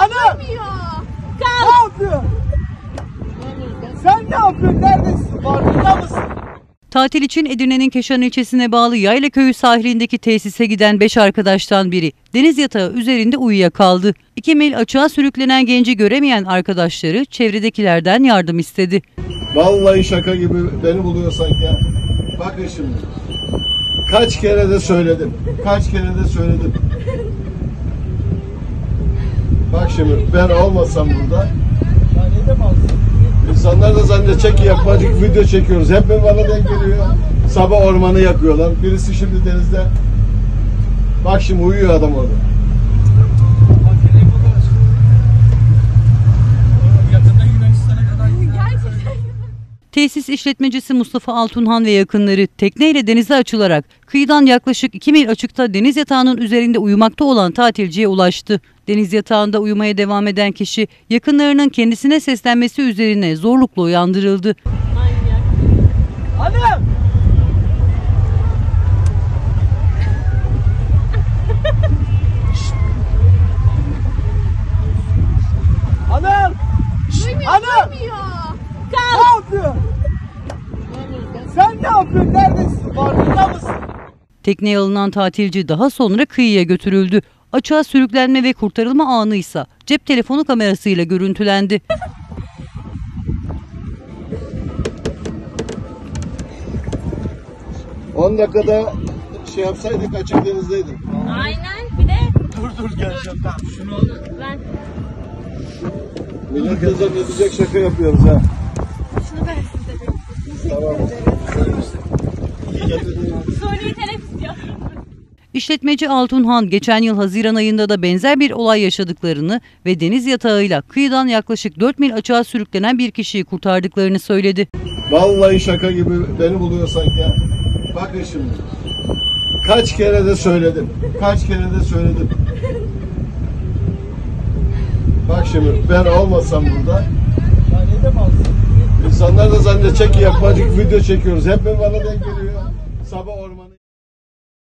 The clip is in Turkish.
Hanım! Ne yapıyor? Sen ne yapıyorsun? Neredesin? Farkında mısın? Tatil için Edirne'nin Keşan ilçesine bağlı Yayla Köyü sahilindeki tesise giden 5 arkadaştan biri deniz yatağı üzerinde uyuyakaldı. 2 mil açığa sürüklenen genci göremeyen arkadaşları çevredekilerden yardım istedi. Vallahi şaka gibi beni buluyorsan ya. Bakın şimdi. Kaç kere de söyledim. Kaç kere de söyledim. Şimdi ben olmasam burada insanlar da zannedecek ki yapmacık video çekiyoruz. Hep bana denk geliyor. Sabah ormanı yakıyorlar. Birisi şimdi denizde. Bak şimdi uyuyor adam orada. Tesis işletmecisi Mustafa Altunhan ve yakınları tekneyle denize açılarak kıyıdan yaklaşık 2 mil açıkta deniz yatağının üzerinde uyumakta olan tatilciye ulaştı. Deniz yatağında uyumaya devam eden kişi yakınlarının kendisine seslenmesi üzerine zorlukla uyandırıldı. Hanım! Hanım! Hanım! Ne yapıyorsun? Sen ne yapıyorsun? Neredesin? Farkında mısın? Tekneye alınan tatilci daha sonra kıyıya götürüldü. Açığa sürüklenme ve kurtarılma anı ise cep telefonu kamerasıyla görüntülendi. 10 dakikada şey yapsaydık açık denizdeydim. Aynen bir de Dur dur geleceğim. Tamam şunu al. ben Millet de zannedecek şaka yapıyoruz ha. şunu ben size. Tamam. İşletmeci Altunhan geçen yıl Haziran ayında da benzer bir olay yaşadıklarını ve deniz yatağıyla kıyıdan yaklaşık 4 mil açığa sürüklenen bir kişiyi kurtardıklarını söyledi. Vallahi şaka gibi beni buluyor sanki ya. Bakın şimdi. Kaç kere de söyledim. Kaç kere de söyledim. Bak şimdi ben olmasam burada insanlar da zannedecek ki yapmacık video çekiyoruz. Hep bana denk geliyor. Sabah ormanı